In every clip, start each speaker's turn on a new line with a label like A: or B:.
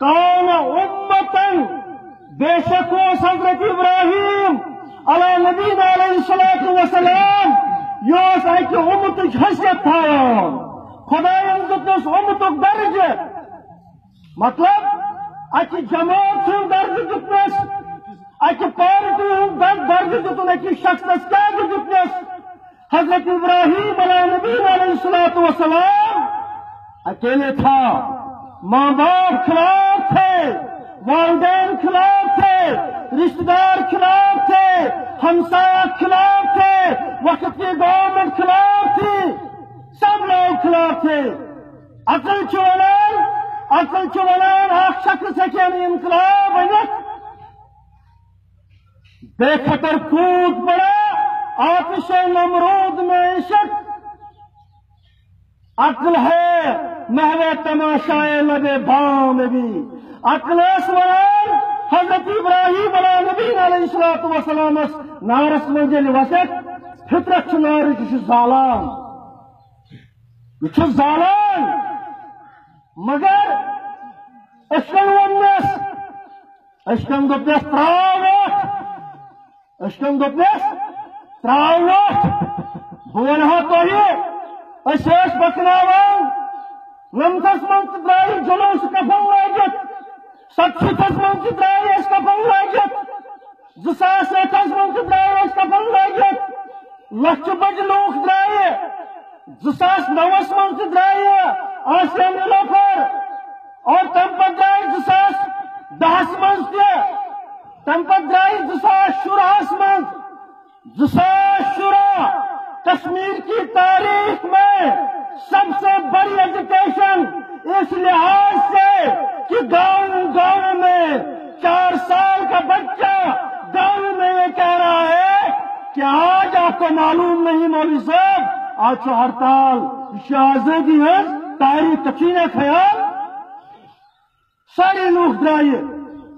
A: کان امتن بے شک اوس حضرت ابراہیم علی نبینا علیہ الصلوۃ والسلام. یہ اس اکہ امتچ حیثیت تھاوان خداین دتنس امتک درجہ مطلب؟ اکہ جماعت ہند درجہ دتنس اکہ پارٹی ہند درجہ دتن اکہ شخصس کیا دتنس حضرت ابراہیم علیہ نبینا علیہ الصلوۃ والسلام. اکیلے تھا. ماں باپ خلاف تھے، والدین خلاف تھے رشتہ دار خلاف تھے، ہمسایہ خلاف تھے وقت کی گورنمنٹ خلاف تھی، سب لوگ خلاف تھے۔ عقل چولان عقل چولان اخ شخص ہکین یعنی انقلاب ونت بے خطر کود پڑا آتش نمرود میں عشق عقل ہے محو تماشائے لبے بام بھی عقل اس حضرت ابراہیم علیہ نبی علیہ الصلوۃ والسلام نارس من وسط فطرت چھ نار یہ زالان یہ زالان مگر اشکن ونس اشکن دپنس تراوت اشکن دپنس تراوت بونہا تو یہ۔ اس پکناوان لمتس من ترائی جلوس کفن لاگت ستشتس من ترائی اس کفن لاگت زساس اتس من ترائی اس کفن لاگت لچھ بج لوگ ترائی زساس نوس من ترائی آسیا نیلوفر اور تم پر درائی زساس دہس من تہ تم پر درائی زساس شرہس من زساس شرہ کشمیر کی تاریخ میں سب سے بڑی ایجوکیشن اس لحاظ سے کہ گاؤں گاؤں میں چار سال کا بچہ گاؤں میں یہ کہہ رہا ہے کہ آج آپ کو معلوم نہیں مولوی صاحب، آج تو ہڑتال شاہزادی ہے، تاریخ تقین خیال۔ ساری لوگ درائیے۔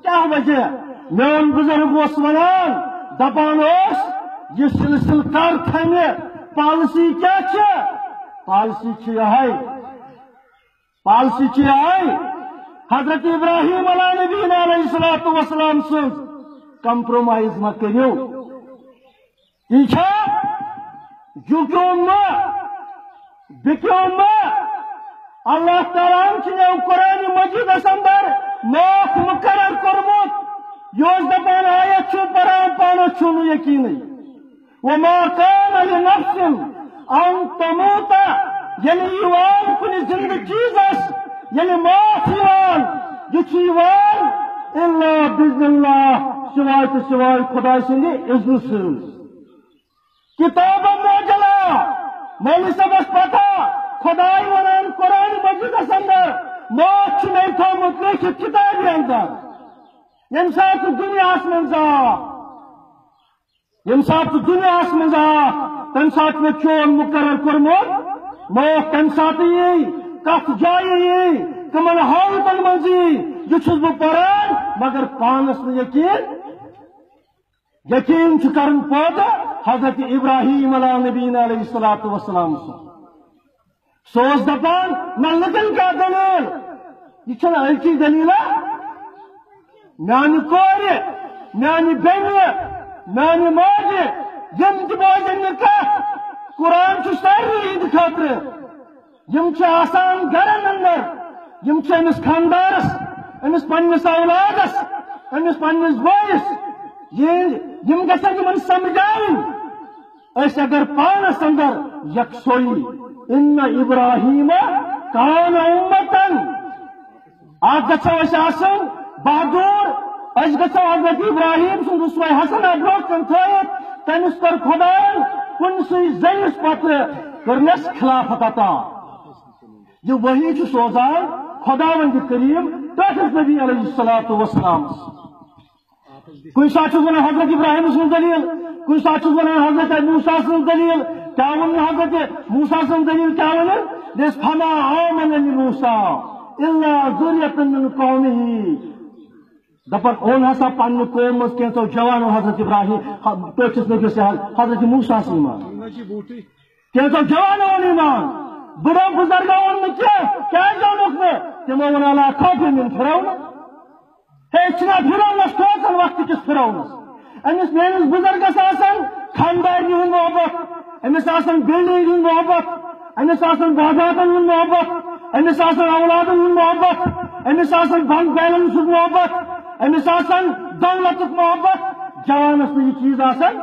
A: کیا وجہ میون بزرگ اس ونان دپان اس یہ سلسل کر تھمے پالسی کیا چھ پالسی چھ پالسی چھ حضرت ابراہیم علیہ نبی علیہ الصلوۃ والسلام سن کمپرومائز مت کریو۔ ٹھیک ہے؟ بکو اللہ تعالیٰ نے قرآن مجید اندر موت مقرر کورمت یہ دپان آیت چھو پران پانس چھو یقینی وما كان لنفس ان تموت یعنی ایوان کنی زندہ چیزس یعنی موت ایوان یہ ایوان الا بزن اللہ سوائے تو سوائے خدا سندی اذن سز کتاب موجلا مولوی صاحب پتہ خدای ونان قرآن مجید اندر موت چھ نہیں تھومت لیکن کتاب اندر۔ یم سات دنیا من زا۔ یم سات دنیا من زا۔ تم سات میں چون مقرر کورمت موت تم سات یہ کت جائے یہ کمن حالتن منزی یہ چھس بہ پران، مگر پانس میں یقین یقین چھ کرن پودہ حضرت ابراہیم علیہ نبینا علیہ الصلوۃ والسلام سے سوز دپان، نہ لگن کا دلیل، یہ چھنا الچی دلیلہ میانہ کور میانہ بینہ میانہ ماجہ یم تہ بوزن کت قرآن چھ ساری ہند خاطر یم چھ آسان گرن اندر یم چھ امس خاندارس امس پنس اولادس امس پنس بویس یم گژھن یمن اس اگر پانس اندر یکسوئی ان ابراہیم کان امتن آج گژھو اس آسن بہادور اس گژھو حضرت ابراہیم سن رسوائے حسن برونٛٹھ کن تھٲیِتھ تٔمِس کٔر خۄدایَن کُنہِ سٕے زٔنِس پتہٕ کٔرنَس خلافت عطا یہ وہی چھُ سوزان خۄداوندِ کریم پٮ۪ٹھس نبی علیہ الصلوۃ والسلام کُنہِ ساتہٕ چھُس ونان حضرت ابراہیم سٕنٛز دلیل کُنہِ ساتہٕ چھُس ونان حضرت موسا سٕنٛز دلیل، کیا ون حضرت موسا سٕنٛز دلیل کیا ون دس فما آمن موسا الا ذریت من قومه دپن اون ہسا پن قوم مز کینژو جوانو حضرت ابراہیم پچس نبیس حضرت موسا سن مان کینژو جوانو اون ایمان بڑو بزرگو اون کیا کیا جانوک نے تمو ون علا خوف من فرعون ہے چھنا پھرونس کھوژن وقت کس پھرونس امس میٲنس بزرگس آسان خاندارنہِ ہُنٛد محبت أمس آسان بلڈنگ ہُنٛد محبت أمس آسان باغاتن ہُنٛد محبت أمس آسان اولادن ہُنٛد محبت أمس آسان بنک بیلنس ہُنٛد محبت أمس آسان دولتُک محبت جوانس نہٕ یہِ چیٖز آسان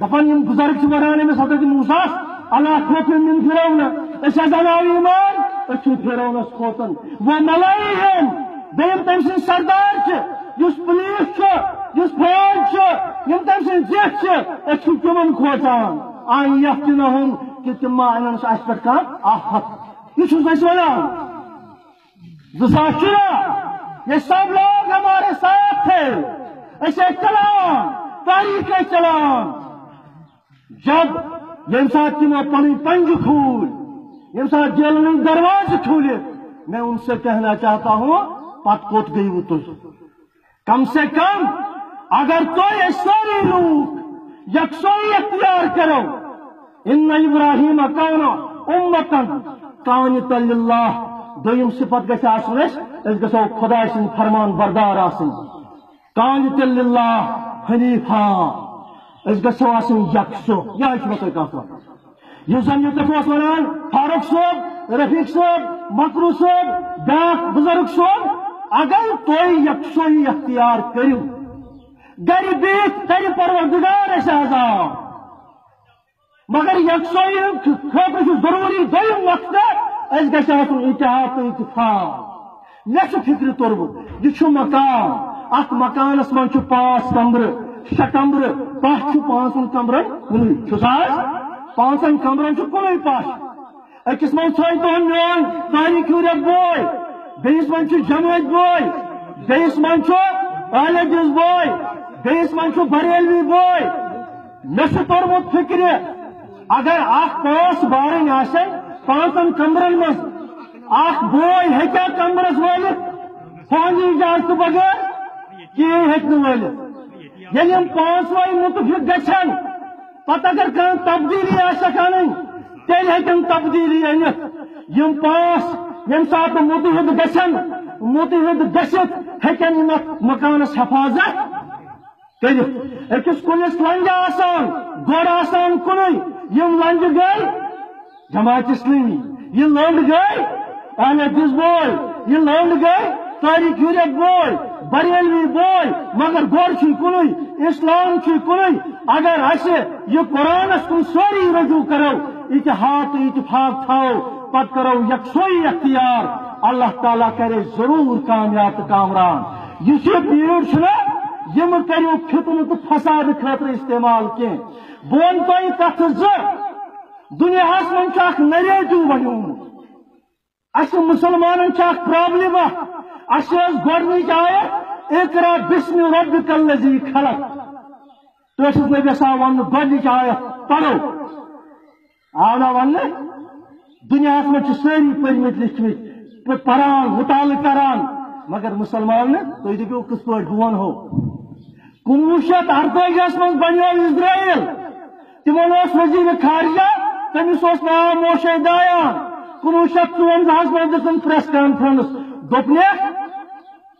A: دپان یِم بزرگ چھِ ونان أمس حضرت موساس اللہ کھوتن من فرعون أسۍ حظ اناو ایمان أسۍ چھِ فرعونس کھوتن وہ ملایہم دیم تٔمۍ سٕنٛدۍ سردار چھِ یُس پولیس چھُ یُس فوج چھُ یم تٔمۍ سٕنٛدۍ زِٹھ چھِ أسۍ چھِ تِمن آن یفتنہم کہ تِم ما انن اَسہِ پٮ۪ٹھ کانٛہہ آفت یہِ چھُس أسۍ ونان زٕ یہ سب لوگ ہمارے ساتھ تھے۔ ایسے چلان، تاریخ چلان۔ جب یم سات تمو پن پنج کھول یم سات جیل دروازے کھولے، میں ان سے کہنا چاہتا ہوں، پت کوت گئی وہ تج کم سے کم اگر تو یہ سارے لوگ یکسوئی اختیار کرو، ان ابراہیم کون امتن قانت اللہ دویم صفت گژھِ آسُن اَسہِ أسۍ گژھو خۄداے سٕنٛدۍ فرمان بردار آسٕنۍ قانت للہ حنیفا أسۍ گژھو آسٕنۍ یکسو۔ یہے چھُ مےٚ تۄہہِ وَنان یُس زن یہِ تۄہہِ اوس ونان فاروق صٲب رفیق صٲب مکرو صٲب بیاکھ بزرگ صٲب اگر تُہۍ یکسوئی اختیار کٔرِو گرِ بِہِتھ کرِ پروردگار اَسہِ عذاب مگر یکسوئی خٲطرٕ چھُ ضروٗری دوٚیِم مقصد أسۍ گژھِ آسُن اتحاد تہٕ اتفاق مےٚ چھُ فکرِ توٚرمُت یہِ چھُ مکان. اتھ مکانس منٛز چھُ پانٛژھ کمرٕ شےٚ پش چھُ کمرن کُنُے چھُس حظ پانٛژن کمرن یعنی چھُ کُنُے پش أکِس منٛز تھٲے تُہُنٛد میون تاریخ رٮ۪تھ بوے بیٚیِس منٛز چھُ جمٲژ بوے بیٚیِس منٛز چھُ اہل حدیث بوے بیٚیِس منٛز چھُ بریلوی بوے مےٚ چھُ اگر اکھ پانٛژھ بارٕنۍ آسن پانٛژن کمرن منٛز اکھ بوے ہیٚکیٛاہ کمرس وٲلِتھ فونہِ اجازتہٕ بغٲر کِہیٖنۍ ہیٚکہِ نہٕ وٲلِتھ ییٚلہِ یعنی یِم پانٛژھ وے مُتفِق گژھن پتہٕ اگر کانٛہہ تبدیٖلی آسٮ۪کھ انٕنۍ تیٚلہِ ہیٚکن تبدیٖلی أنِتھ یِم پانٛژھ ییٚمہِ ساتہٕ مُتحد گژھن مُتحد گٔژھِتھ ہیٚکن یِم مکانس حفاظت کٔرِتھ أکِس کُلِس لنجہِ آسان۔ گۄڈٕ آسان کُنُے یِم لنجہِ گٔے جماعت اسلامی یہ لنڈ گئی اہل حدیث بوے یہ لنڈ گئی تاریخ یوریت بوے بریلوی بوے مگر گور چھ کنوئی، اسلام چھ کنوئی، اگر اسے یہ قرآن کن سوری رجوع کرو، اتحاد اتفاق تھاؤ، پت کرو، یکسوئی اختیار، اللہ تعالیٰ کرے ضرور کامیاب تو کامران۔ اس یہ پیریڈ چھنا، یم کرو فتن تو فساد خاطر استعمال کی بون تو کت زر دنیا من اخ نریٹو بنیومت اس مسلمان اخ پرابلم اس گۄڈنِچ آیت اقرا بسم ربک الذی خلق۔ تو چھُس بہٕ یژھان ونُن گۄڈنِچ آیت پرو آو نا وننہٕ دُنیاہس منٛز چھِ سٲری پران مطالعہٕ کران۔ مگر مسلمان نہٕ تُہۍ دٔپِو کِتھ پٲٹھۍ بہٕ ونہو کُنوُہ شیٚتھ اَرتٲجِہس منٛز بنیو اسرائیل۔ تِمن اوس وزیٖر خارجہ تٔمِس اوس موشے دایان کُنوُہ شیٚتھ ژُوَنزاہس منٛز دِژٕن پریس کانفرنس۔ دوٚپنکھ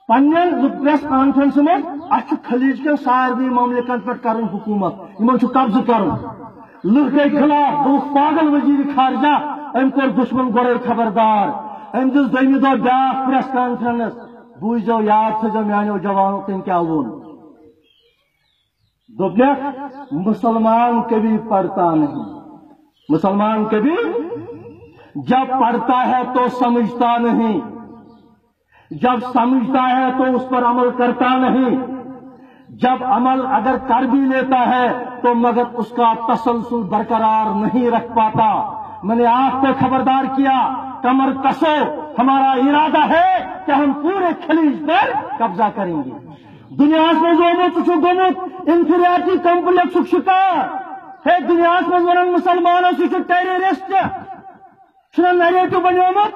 A: پنن پریس کانفرنس منٛز اَسہِ خلیج کٮ۪ن سارنٕے مملکن پٮ۪ٹھ کرٕنۍ حکوٗمت۔ یِمن چھُ قبضہٕ کرُن۔ لُکھ گٔے خلاف دوٚپُکھ پاگل وزیٖر خارجہ أمۍ کوٚر دُشمن گۄڈے خبردار۔ أمۍ دِژ دوٚیمہِ دۄہ بیاکھ پریس کانفرنس۔ بوٗززیو یاد تھٲیزیو میانیو جوانو تٔمۍ کیٛاہ ووٚن دوٚپنکھ مسلمان کبھی پڑھتا نہیں۔ مسلمان کبھی جب پڑھتا ہے تو سمجھتا نہیں۔ جب سمجھتا ہے تو اس پر عمل کرتا نہیں۔ جب عمل اگر کر بھی لیتا ہے تو مگر اس کا تسلسل برقرار نہیں رکھ پاتا۔ میں نے آپ کو خبردار کیا، کمر کسو، ہمارا ارادہ ہے کہ ہم پورے خلیج پر قبضہ کریں گے۔ دنیا میں جو گومت انفریٹی کمپلیکس، شکار۔ ہے دنیا میں ون مسلمانوں سے ٹیررسٹ چھنا نیریٹو بنیومت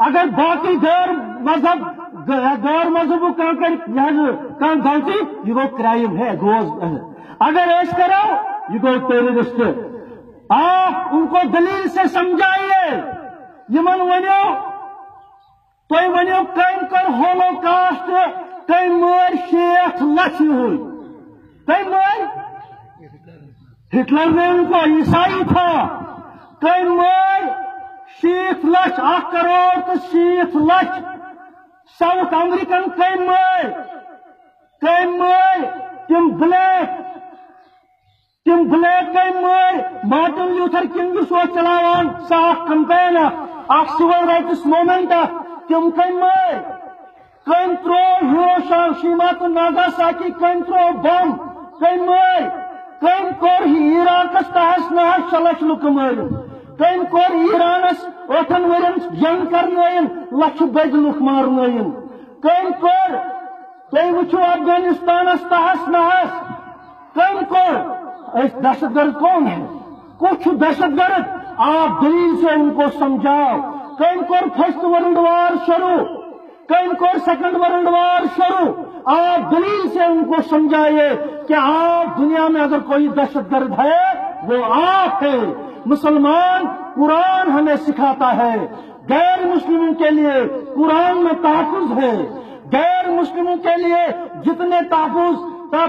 A: اگر باقی غیر مذہب غیر مذہب کان غلطی یہ گو کرائم ہے گوز اگر ایس کرو یہ گو ٹیررسٹ آپ ان کو دلیل سے سمجھائیے یمن ونیو تو ونیو قائم کر ہولو کاسٹ کم مر شیٹھ لچھ ہوئی کم مر ہٹلر نے ان کو عیسائی تھا کم مر شیت لچھ اخ کروڑ تو شیت لچھ ساؤتھ امریکن کم مر کم مر تم بلیک تم بلیک کم مر مارٹن لوتھر کنگس وہ چلاوان ساکھ کمپین اخ سیول رائٹس مومنٹ تم کم مر کم ترو ہیروشا شیما تو ناگا ساکی کم ترو بم کم مر کم کور عراقس تحس نہس شلچ لک مر کم کور ایرانس ٲٹھن ورین جنگ کرنٲیِن لچھ بج لُکھ مارنٲیِن کم کور تُہۍ وٕچھِو افغانستانس تحس نہس کم کور، اس دہشت گرد کون ہے؟ کچھ دہشت گرد آپ دلیل سے ان کو سمجھاؤ۔ کم کور فرسٹ ورلڈ وار شروع۔ کم کور سیکنڈ ورلڈ وار شروع۔ آپ دلیل سے ان کو سمجھائیے کہ آپ دنیا میں اگر کوئی دہشت گرد ہے، وہ آپ ہے مسلمان قرآن ہمیں سکھاتا ہے۔ غیر مسلموں کے لیے قرآن میں تحفظ ہے۔ غیر مسلموں کے لیے جتنے تحفظ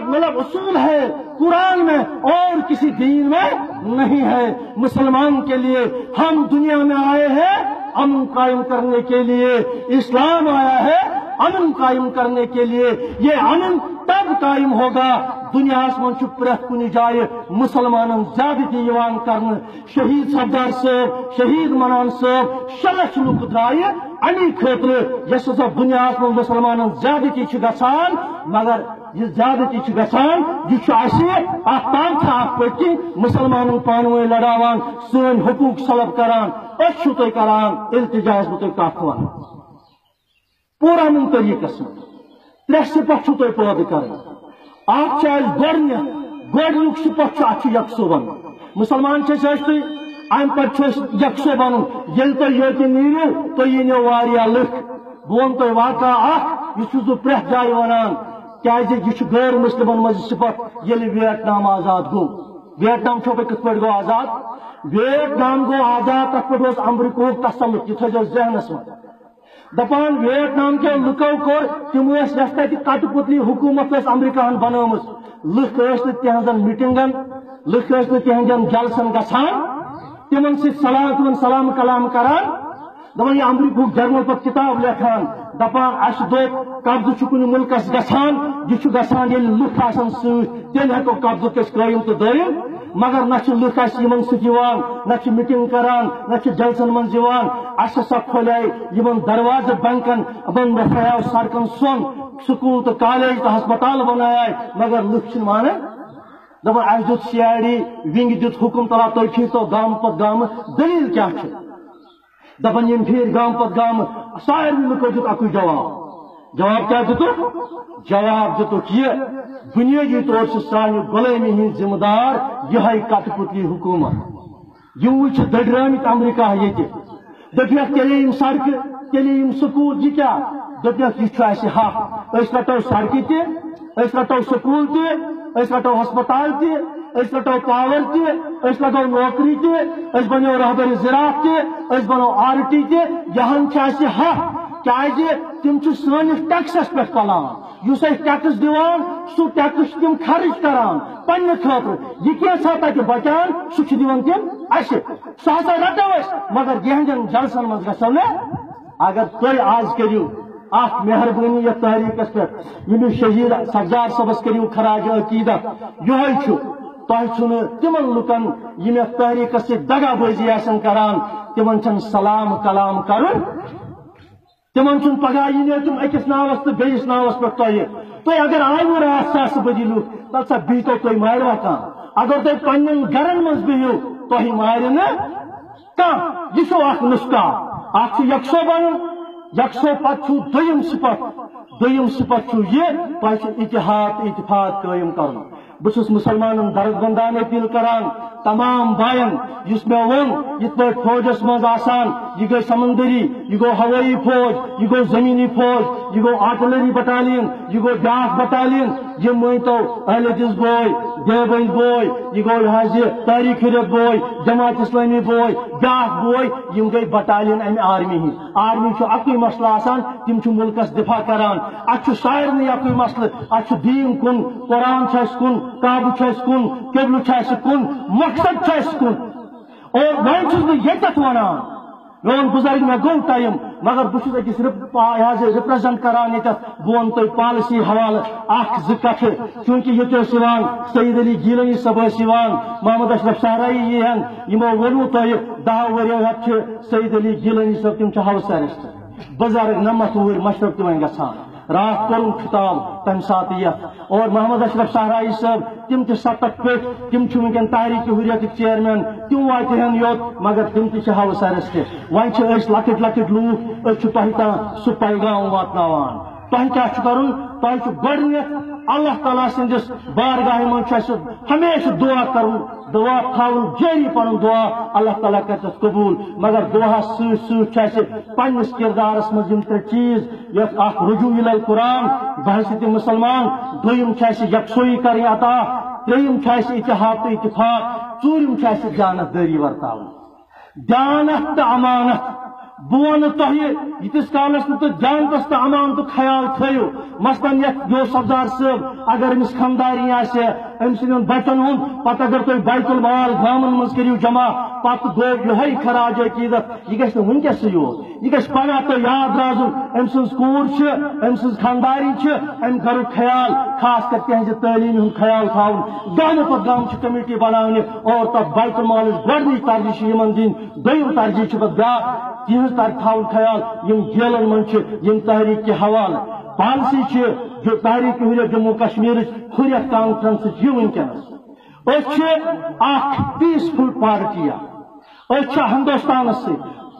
A: مطلب اصول ہے، قرآن میں اور کسی دین میں نہیں ہے۔ مسلمان کے لیے ہم دنیا میں آئے ہیں۔ امن قائم کرنے کے لیے اسلام آیا ہے۔ امن قائم کرنے کے لیے یہ امن تب قائم ہوگا۔ دنیا من پریت کن جائے۔ مسلمان زیادتی کرن۔ شہید سردار صاحب شہید منان صاحب شلچ لک درائے امی خاطر یس ہسا دنیا من مسلمان زیادتی گسان، مگر یہ زیادتی گسان، یہ آفتاب تھا آپ پہ مسلمان پانوے لڑاوان سن حقوق سلب کران اس تھی کران التجاز بہ تھی ون پورا من طریقس من ترے سپت تھی پودہ کر اخ گۄڈنیٚتھ گۄڈنیُک سپت اتھ یکسو بن مسلمان تھی ام پہ یکسو بن یل تھی یوت نیرو تھی ینو واریاہ لکھ بہ ون تہ واقعہ اخ یہ پرٛٮ۪تھ جایہِ ونان۔ کیازِ یہ غیر مسلمن مز صفت؟ یل ویتنام آزاد گو۔ ویتنام چھو پہ کت پہ گو آزاد؟ ویتنام گو آزاد تک پہ امریکہ تسلط، یہ تھو ذہنس من دپان ویتنام کے لکو کور تم یس تک کٹ پتلی حکومت امریکہ بنوم لکھ تہذن میٹنگن، لکھ تہذن جلسن گسان۔ تمن سلام تمن سلام کلام کران۔ دپان یہ امریکہ جرنل پہ کتاب لکھان۔ دپان اس قبضہ چکن ملکس گسان یہ گسان یل لکھ آسان ست تیل قبضہ کس قائم تو دائم۔ مگر نہ لکھ اس یمن سیوان نہ میٹنگ کران، نہ جلسن من اس سا کھولے یمن دروازہ بنکن بن رکھایا سڑکن سون سکول تو کالج تو ہسپتال بنایا مگر لکھ مان دپان اس دیت سی آئی ڈی ونگ دیت حکم تلا تھی تو گام پت گام، دلیل کیا دپان یم پھر گام پت گام سارے لکو دیت اکو جواب۔ جواب کیا دیتو جواب دیتو یہ بنیادی طور سے سانہ غلامی ہند ذمہ دار یہ کت پتلی حکومت۔ یم وچ دڈرامت امریکہ یہ دپیک تیلے یم سڑک تیلے یم سکول یہ کیا؟ دپیک یہ اس حق ہاں۔ اس رٹو سڑک تہ اس رٹو سکول تہ اس رٹو ہسپتال تہ اس رٹو پاور تہ اس لگو نوکری تہ اس بنو رہبر زراعت تہ اس بنو آر ٹی تہ یہاں حق کیازِ تم سٲنِس ٹیکسس پہ پلان۔ اس ٹیکس دِوان، سُہ ٹیکس تم خرچ کران۔ پننہِ خٲطرٕ یہِ کیٛاہ تتہِ بچان، سُہ چھُ دِوان تِم اَسہِ۔ سُہ ہسا رٹو أسۍ، مگر یہندٮ۪ن جلسن منٛز گژھو نہٕ۔ اگر تُہۍ آز کٔرِو اکھ مہربٲنی یتھ تحریٖکس پٮ۪ٹھ ییٚمِس شہید سجاد صٲبس کٔرِو خراج عقیدت یہوے چھُ، تۄہہِ چھُنہٕ تِمن لُکن یِم یتھ تحریٖکس سۭتۍ دگا بٲزی آسن کران، تِمن سلام کلام کرُن۔ تمن چھ پگہ یہ تم اکس ناوس تو بیس ناوس پہ تہ تھی اگر آئیو رات ساس بجے لوگ تل سا بہتو تھی ماروا کان اگر تھی پن گرن مز بہو تہ مار کان یہ نسخہ اخ یکسو بن یکسو پتہ دم صفت دم صفت یہ تہ اتحاد اتفاق قائم کرن بس مسلمان درد بندان اپیل کران تمام بائن اس میں ون یہ فوجس مز آسان یہ گئی سمندری یہ گو ہوئی فوج یہ گو زمینی فوج یہ گو آرٹلری بٹالین یہ گو بیاکھ بٹالین یہ مانتو اہل جز بوئے دیوبند بوئے یہ گو لحاظ تاریخ رت بوئے جماعت اسلامی بوئے بیاکھ بوئے یم گئی بٹالین ام آرمی ہی آرمی چھ اکی مسئلہ آسان تم ملکس دفاع کران اتھ سارے اکی مسئلہ اتھ دین کن قرآن کن کعبہ چھ کن قبل کن مقصد کن اور وۄنۍ چھُس بہٕ ییٚتٮ۪تھ میون بزرگ میں گو ٹائم مگر بہت چھُس یہ رپرزینٹ کران یت بہٕ تۄہہِ پالسی حوالہ اکھ زٕ کَتھٕ چوٗنٛکہِ ییٚتہِ سعید علی گیلانی صٲب ٲسۍ محمد اشرف صحرایی یِہن یمو ووٚنوٕ تۄہہِ دہ ؤریو ہٮ۪تھ چھِ سعید علی گیلانی صٲب تِم چھِ ہاوُس ایرسٹ بزرگ نَمَتھ وُہٕرۍ مشرف تہِ وۄنۍ گژھان رات کورن خطاب تم سات یہ اور محمد اشرف صحرائی صاحب، تم تہ پہ تم ونکن تحریک حریت چیئرمین، تم واتن یوت، مگر تم تہ ہاؤس ارسٹ وۄنۍ لکٹ لکٹ لوگ لۄکٕٹۍ لوٗکھ، أسۍ چھِ پیغام واتن تۄہہِ کیٛاہ چھُ کَرُن تۄہہِ اللہ تعالیٰ سندس بارگاہ من ہمیشہ دعا کر دعا تھاؤن جاری پن دعا اللہ تعالیٰ کر قبول مگر دعا ست پنس کردارس مز تر چیز یت اخ رجوع قرآن بحث مسلمان دویم یکسوئی کریں عطا تریم اتحاد تو اتفاق ژوٗرِم چھُ اَسہِ جانت دٲری ورتاوٕنۍ دیانت تو امانت بہ تہ یتس کالس تو جانتس تو امان تو خیال تھو مثلاً یو سردار صاحب، اگر امس خانداری ام سن بچن ہند پتہ اگر تھی بیت المال گامن من کرو جمع پتہ گو یہ خراج عقیدت یہ گھس ونکس یوت یہ گھس پگہ تو یاد روزن ام سن کور ام سن خانداری ام کرو خیال، خاص کر تہذ تعلیم ہند خیال تھاؤن گام پہ گام کمیٹی بنانے اور تب بیت المال گۄڈنِچ ترجیح دن دم ترجیح پہ بیاکھ تہذ تر تھاؤن خیال یم جیلن من یم تحریک کے حوالہ پالسی جو تحریک حریت جموں کشمیر حریت کانفرنس یہ ونکس اخ پیسفل پارٹی اچھا ہندوستان سے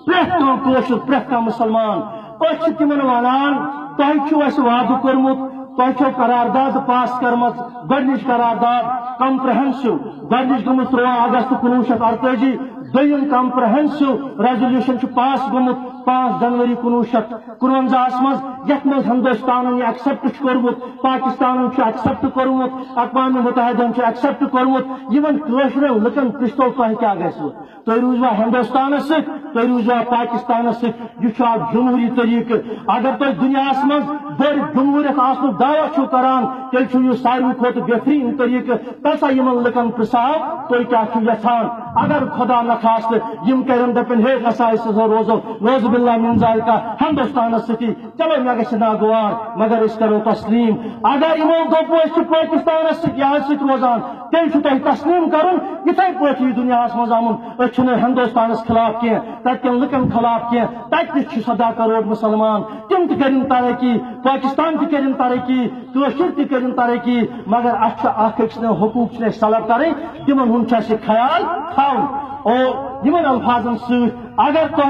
A: پریت کم کوشر پریت کم مسلمان اچھ تمن ونان تہ وعدہ کورمت تہ قرارداد پاس کرم گڈنچ قرارداد کمپرہنسو گڈنچ گمت تروہ اگست کنوہ شیت ارتجی دم کمپرہنسو ریزولیوشن پاس گومت پانچ جنوری کنوہ شیت کنونزہس مز یت مز ہندوستان ایکسپٹ کورمت پاکستان ایکسپٹ کورمت اقوام متحدہ ایکسپٹ کورمت یمن لکن پرستو تہ کیا گھو تھی روزوا ہندوستان ست تھی روزوا پاکستان ست یہ جمہوری طریقہ اگر تھی دنیا مز بڑ جمہوریت آسن دعوی چھو کران، تیل یہ ساروی کھت بہترین طریقہ تسا یمن لکن پرساو تھی کیا یژھان اگر خدا نخواست، یم کرن دپن ہے ہسا روزو نوز باللہ من ذالکا ہندوستان ستی چلو مے گھس ناگوار، مگر اس کرو تسلیم۔ اگر یمو دوپو اس پاکستان ستی یہ ستی روزان تیل چھو تہی تسلیم کرن یتھے پٲٹھۍ یہِ دُنیاہس منٛز آمُن أسۍ چھِنہٕ خلاف کینٛہہ تتہِ کٮ۪ن خلاف کینٛہہ تتہِ تہِ چھِ کروڑ مسلمان۔ تِم تہِ ترقی پاکستان تہِ ترقی کٲشِر تہِ ترقی مگر اَسہِ چھُ حقوق أکۍ سٕنٛدۍ حقوٗق چھِ اَسہِ سلب کرٕنۍ تِمن ہُنٛد چھُ اَسہِ خیال تھاوُن اور یمن الفاظن ست اگر تہ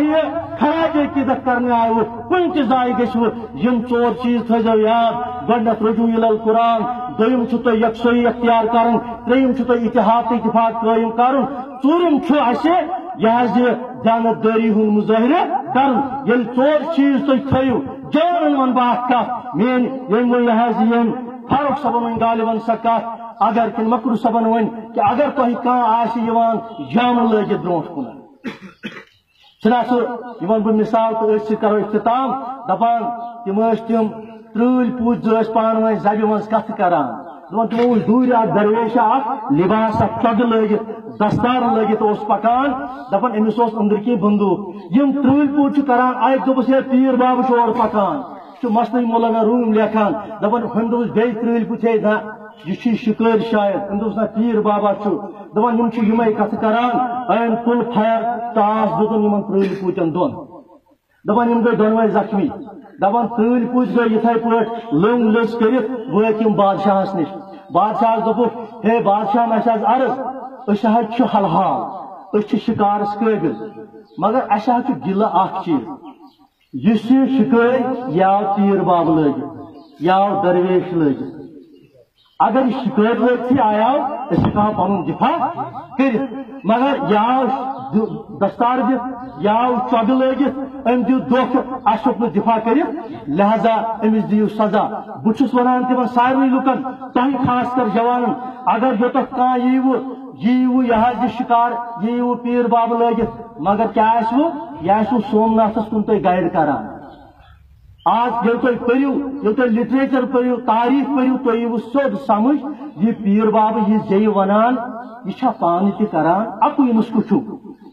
A: خراج عقیدت کرنے آو کن تہ گھو یم ٹور چیز تھو یاد گڈنت رجوع قرآن دم یکسوئی اختیار کرن تریم تہ اتحاد اتفاق قائم کرن ژوٗرِم چھُ اَسہِ یہِ حظ یہِ دیانت دٲری ہُنٛد مظٲہرٕ کرُن ییٚلہِ ژور چیٖز تُہۍ تھٲیِو جانن وَنہٕ بہٕ اکھ میٲنۍ ییٚمۍ یہِ حظ ییٚمۍ فاروق صٲبن وۄنۍ غالبن سۄ کَتھ اگر کن مکرو صبن ون کہ اگر تہ کان جام لگت برو کن۔ چھنا سہ بہ مثال تو سی کرو اختتام دپان تم تم ترل پوچھ زس پان ون زبہ من کت کران۔ دپان تمو دور اخ درویش اخ لباس اخ چگ لگت دستار لگت اس پکان۔ دپان امس اس اندر کی بندوق یم ترل پوچھ کران، آئے دپس یہ پیر بابا اور پکان۔ مسلم مولانا روم لیکھان دپان ہم دس بیس ترل پوچھے یہ شکر شاید ام نا پیر بابا دپان یمے کت کران این کل پھیر تاس دتن یمن ترل پوتن دون دپان گئی دونوے زخمی دپان ترل پوت گئی یتھے پٲٹھۍ لنگ لس کرت وٲتۍ یم بادشاہس نش بادشاہ دوٚپُکھ ہے بادشاہ اَسہِ عرض أسۍ حلحال أسۍ شکارس قٲبل مگر اَسہِ حظ چھُ گِلہٕ اکھ چیٖز یُس یہِ شِکٲرۍ یاو تیٖر باب لٲگِتھ یاو درویش لٲگِتھ اگر شکایت وقت آیا اس کا پن دفاع کر مگر یہ دستار دت یہ چگ لگت ام دیو دھوکہ دفاع کرت لہذا امس دیو سزا. بہس ونان تمن سارے لکن تہ خاص کر جوان اگر یوتھ کھانا ییو ییو یہ شکار، ییو پیر باب لگت مگر کیا وہ یہ سومناتھس کن تھی گائڈ کران آج یل تھی پریو یل تھی لٹریچر پریو تاریخ پریو تو یہ سیود سمجھ، یہ پیر باب یہ زی ونان، یہ پان تہ کران امس کچھ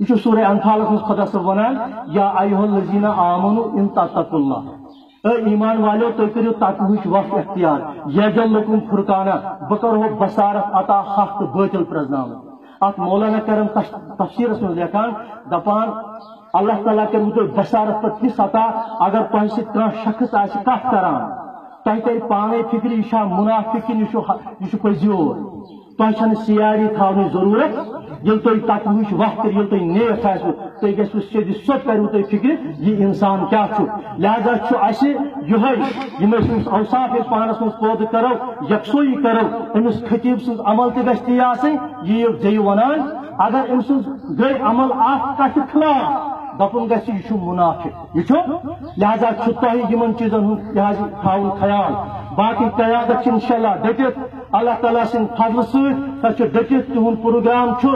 A: یہ سورہ انفال مز خدا صاحب ونان، یا ایوہ الذین آمنو ان تتقوا اللہ۔ اے ایمان والو، تو کرو تقویچ وقت اختیار۔ یجل لکم فرقانا، بکر ہو بصارت عطا حق تو باطل پرزناو ات مولانا کرم تفسیر من میں لکھان دپان اللہ تعالیٰ کر مجھے پہ پر کس عطا، اگر تہ سہ شخص آ کت کران تہ کر پانے فکر یہ منافق یہ پزیور تہ سیاری تھونی ضرورت، یل تھی تک وچ وقت، یل تھی نیک آسو تھی گھو سیدھ سوت کرو تھی فکر یہ انسان کیا چھو؟ لہذا اس یہ اوصاف اس پانس مز پود کرو، یکسوئی کرو امس خطیب سن عمل تہ گھس تی آسن یہ زی ونان، اگر ام سن گئی عمل آف کت خلاف دپن گھس یہ منافق یہ لہذا تہ ان چیزن ہند لہذا تھاؤن خیال، باقی قیادت انشاء اللہ ڈٹت اللہ تعالیٰ سن فضل ست تہ تہد پروگرام تھی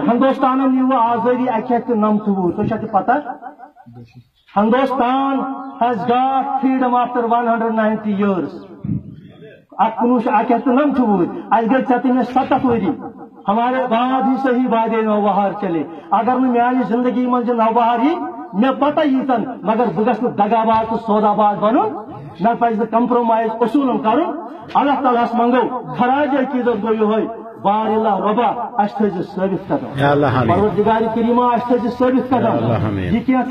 A: ہندوستان نیو آزادی اکہ ہتھ نمت وُہ تھی پتہ Hindustan has got freedom after one hundred ninety years کنوہ اکہ ہتھ نمت وُہ اس گئی ٹھہ ستھ وری ہمارے بعد ہی صحیح بادے نو بہار چلے اگر نہ میانی زندگی من نو بہار ہی پتہ یتن مگر بہ گھس دگا باز تو سودا باز بنن نہ پز کمپرومائز اصول کرن اللہ تعالیٰ منگو خراج عقیدت گو یہ بار اللہ ربا اس تھز ثابت قدم پروردگار کریمہ اس تھز ثابت قدم یہ کیا